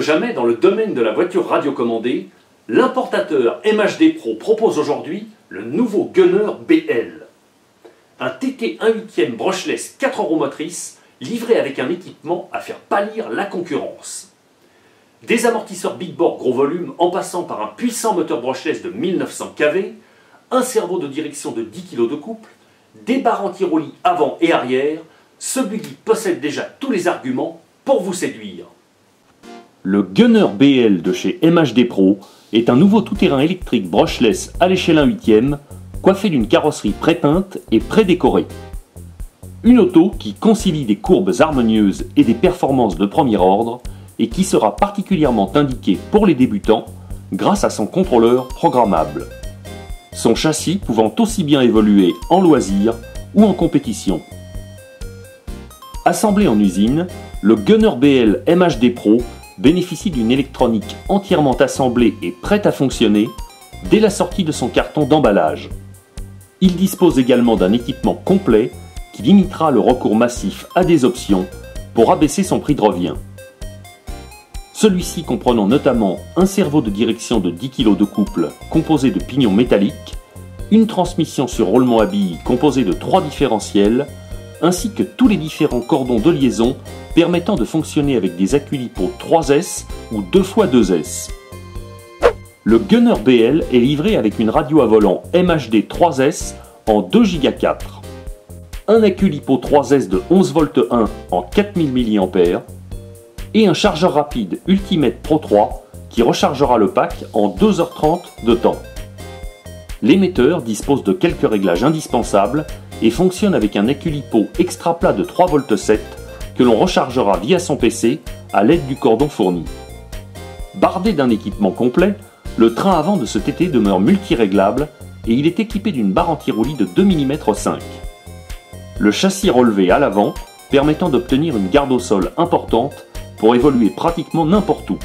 jamais dans le domaine de la voiture radiocommandée, l'importateur MHD Pro propose aujourd'hui le nouveau Gunner BL. Un TT 1 8 brushless 4 roues motrices livré avec un équipement à faire pâlir la concurrence. Des amortisseurs big bore gros volume en passant par un puissant moteur brushless de 1900 kV, un cerveau de direction de 10 kg de couple, des barres anti-roulis avant et arrière, ce buggy possède déjà tous les arguments pour vous séduire. Le Gunner BL de chez MHD Pro est un nouveau tout-terrain électrique brushless à l'échelle 1 8 coiffé d'une carrosserie pré-peinte et pré-décorée. Une auto qui concilie des courbes harmonieuses et des performances de premier ordre et qui sera particulièrement indiquée pour les débutants grâce à son contrôleur programmable. Son châssis pouvant aussi bien évoluer en loisir ou en compétition. Assemblé en usine, le Gunner BL MHD Pro bénéficie d'une électronique entièrement assemblée et prête à fonctionner dès la sortie de son carton d'emballage. Il dispose également d'un équipement complet qui limitera le recours massif à des options pour abaisser son prix de revient. Celui-ci comprenant notamment un cerveau de direction de 10 kg de couple composé de pignons métalliques, une transmission sur roulement à billes composée de trois différentiels, ainsi que tous les différents cordons de liaison permettant de fonctionner avec des Aculipo 3S ou 2x2S. Le Gunner BL est livré avec une radio à volant MHD 3S en 2 Go 4, un Aculipo 3S de 11 v 1 en 4000 mAh et un chargeur rapide Ultimate Pro 3 qui rechargera le pack en 2h30 de temps. L'émetteur dispose de quelques réglages indispensables et fonctionne avec un Aculipo extra plat de 3V7 que l'on rechargera via son PC à l'aide du cordon fourni. Bardé d'un équipement complet, le train avant de ce TT demeure multi-réglable et il est équipé d'une barre anti-roulis de 2 mm 5. Le châssis relevé à l'avant permettant d'obtenir une garde au sol importante pour évoluer pratiquement n'importe où.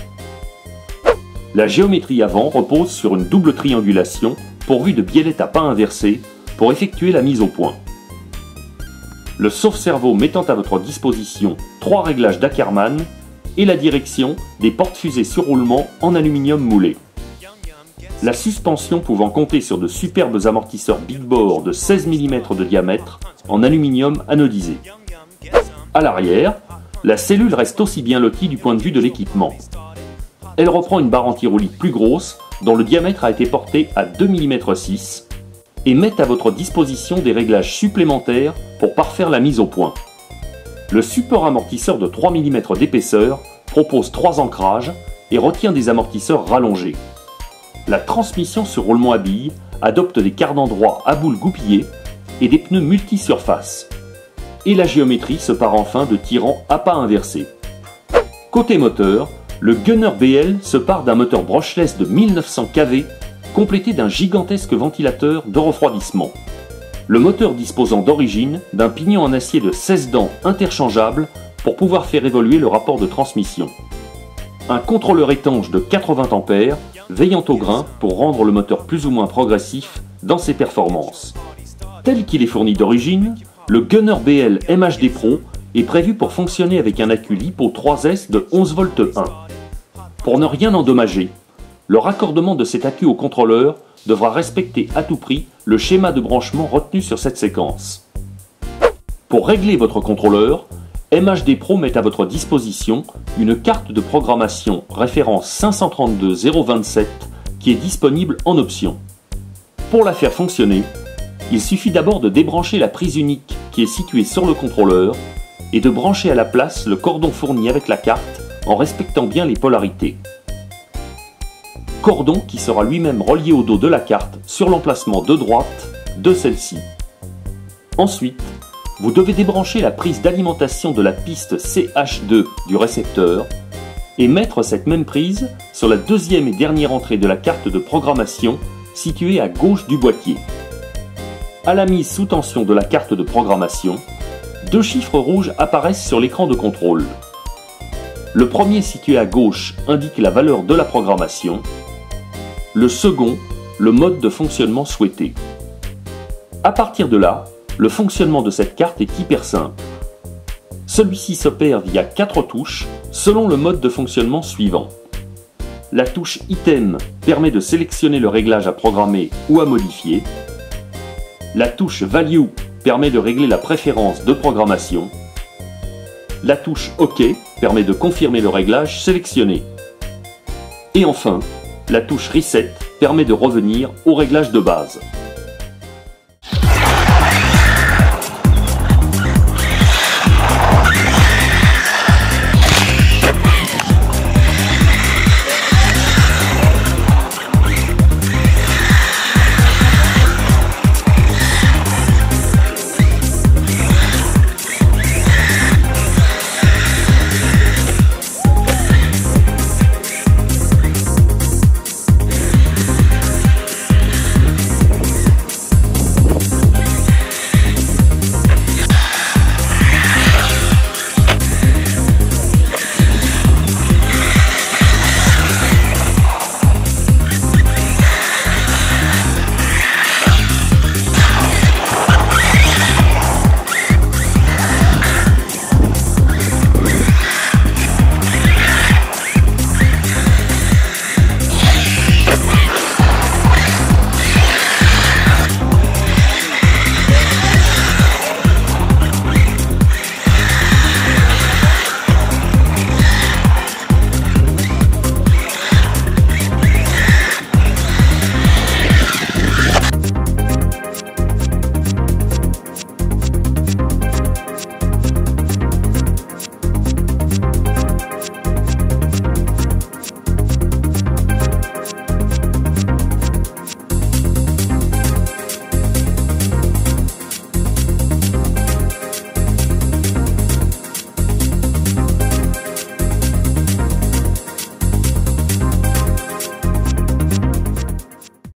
La géométrie avant repose sur une double triangulation pourvue de biellettes à pas inversées pour effectuer la mise au point. Le sauve-cerveau mettant à votre disposition trois réglages d'Ackerman et la direction des portes-fusées sur roulement en aluminium moulé. La suspension pouvant compter sur de superbes amortisseurs Big Bore de 16 mm de diamètre en aluminium anodisé. À l'arrière, la cellule reste aussi bien lotie du point de vue de l'équipement. Elle reprend une barre anti-roulis plus grosse dont le diamètre a été porté à 2 mm 6 et met à votre disposition des réglages supplémentaires pour parfaire la mise au point. Le support amortisseur de 3 mm d'épaisseur propose 3 ancrages et retient des amortisseurs rallongés. La transmission sur roulement à billes adopte des quarts d'endroit à boules goupillées et des pneus multi-surface et la géométrie se part enfin de tirant à pas inversé. Côté moteur, le Gunner BL se part d'un moteur brushless de 1900 kV complété d'un gigantesque ventilateur de refroidissement. Le moteur disposant d'origine d'un pignon en acier de 16 dents interchangeable pour pouvoir faire évoluer le rapport de transmission. Un contrôleur étanche de 80 A veillant au grain pour rendre le moteur plus ou moins progressif dans ses performances. Tel qu'il est fourni d'origine, le Gunner BL MHD Pro est prévu pour fonctionner avec un accu LiPo 3S de 11 v 1. Pour ne rien endommager, le raccordement de cet accu au contrôleur devra respecter à tout prix le schéma de branchement retenu sur cette séquence. Pour régler votre contrôleur, MHD Pro met à votre disposition une carte de programmation référence 532.027 qui est disponible en option. Pour la faire fonctionner, il suffit d'abord de débrancher la prise unique qui est située sur le contrôleur et de brancher à la place le cordon fourni avec la carte en respectant bien les polarités. Cordon qui sera lui-même relié au dos de la carte sur l'emplacement de droite de celle-ci. Ensuite, vous devez débrancher la prise d'alimentation de la piste CH2 du récepteur et mettre cette même prise sur la deuxième et dernière entrée de la carte de programmation située à gauche du boîtier. À la mise sous tension de la carte de programmation, deux chiffres rouges apparaissent sur l'écran de contrôle. Le premier situé à gauche indique la valeur de la programmation, le second le mode de fonctionnement souhaité. À partir de là, le fonctionnement de cette carte est hyper simple. Celui-ci s'opère via quatre touches selon le mode de fonctionnement suivant. La touche Item permet de sélectionner le réglage à programmer ou à modifier. La touche Value permet de régler la préférence de programmation. La touche OK permet de confirmer le réglage sélectionné. Et enfin, la touche Reset permet de revenir au réglage de base.